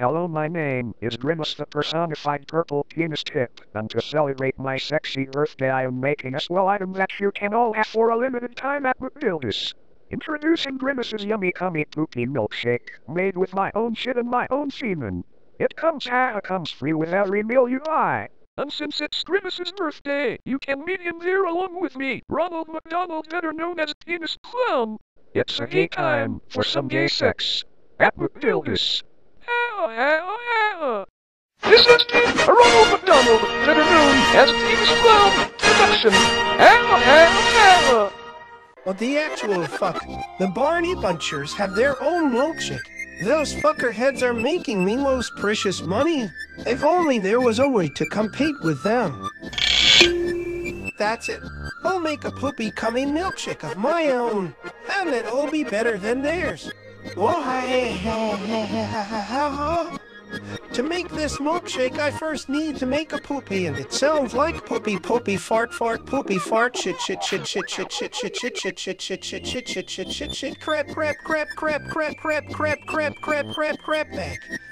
Hello, my name is Grimace the personified purple penis tip, and to celebrate my sexy birthday I am making a swell item that you can all have for a limited time at McDilda's. Introducing Grimace's yummy cummy poopy milkshake, made with my own shit and my own semen. It comes ha comes free with every meal you buy. And since it's Grimace's birthday, you can meet him there along with me, Ronald McDonald, better known as Penis Clown. It's a gay time for some gay sex at McDilda's. This been a Ronald McDonald, better known as Penis Clown production. What the actual fuck? The Barney Bunchers have their own milkshake. Those fuckerheads are making me most precious money. If only there was a way to compete with them. That's it. I'll make a poopy cummy milkshake of my own, and it'll be better than theirs. To make this milkshake, I first need to make a poopy, and it sounds like poopy, poopy, fart, fart, poopy, fart, shit, shit, shit, shit, shit, shit, shit, shit, shit, shit, shit, shit, shit, shit, shit, shit, crap, crap, crap, crap, crap, crap, crap, crap, crap, crap, crap bag.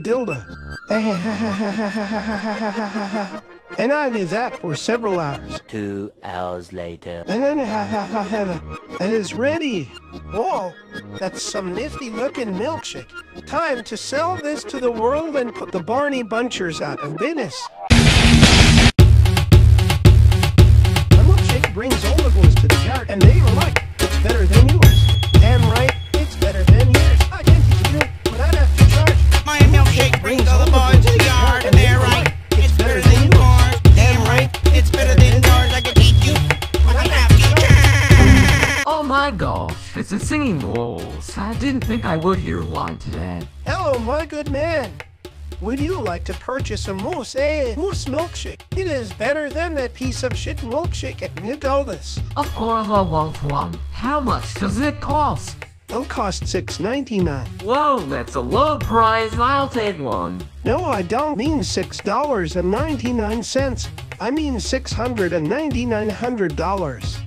dildo. And I did that for several hours. Two hours later. And then and it's ready. Whoa, that's some nifty looking milkshake. Time to sell this to the world and put the Barney Bunchers out of business. The milkshake brings all the boys to the yard, and they were like, it's better than it's a singing wolves. I didn't think I would hear one today. Hello, my good man. Would you like to purchase a moose, eh? Moose milkshake. It is better than that piece of shit milkshake at McDonald's. Of course I want one. How much does it cost? It'll cost six ninety nine. Whoa, that's a low price. I'll take one. No, I don't mean six dollars and ninety nine cents. I mean six hundred and ninety nine hundred dollars.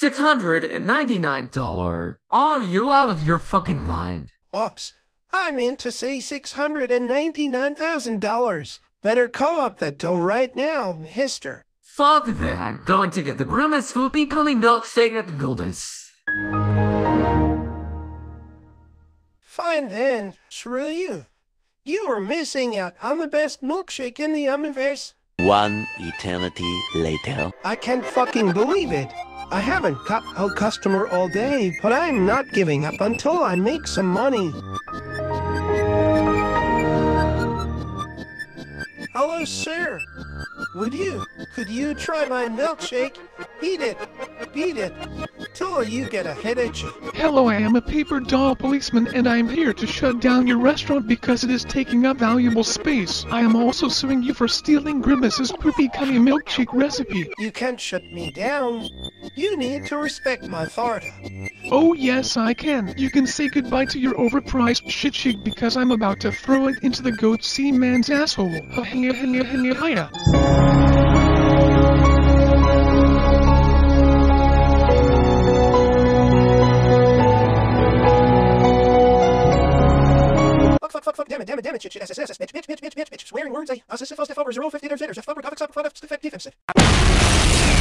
$699. Are you out of your fucking mind? Oops. I meant to say six hundred and ninety nine thousand dollars. Better call up that dough right now, Mister. Fuck that. I'm going to get the Grimace Swoopy Coming Milkshake at the Goldens. Fine then, screw you. You are missing out on the best milkshake in the universe. One eternity later. I can't fucking believe it. I haven't got a customer all day, but I'm not giving up until I make some money. Hello, sir. Would you, could you try my milkshake? Eat it, beat it, till you get a head itchy. Hello, I am a paper doll policeman and I am here to shut down your restaurant because it is taking up valuable space. I am also suing you for stealing Grimace's poopy cummy milkshake recipe. You can't shut me down. You need to respect my authority. Oh yes, I can. You can say goodbye to your overpriced shit shake because I'm about to throw it into the goat sea man's asshole. shit, s, s, s, s, bitch, bitch, bitch, bitch, bitch, bitch, swearing words, I, uh, sisyphos, defobbers, zero, fifty, there's, there's, f, thumper, coffee, supper, fun, defensive.